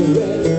red.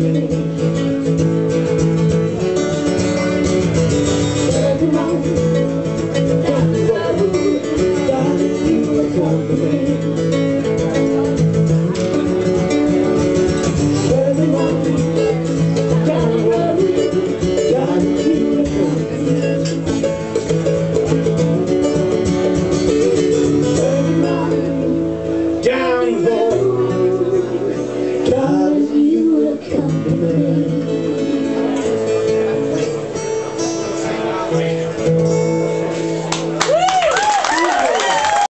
Thank you.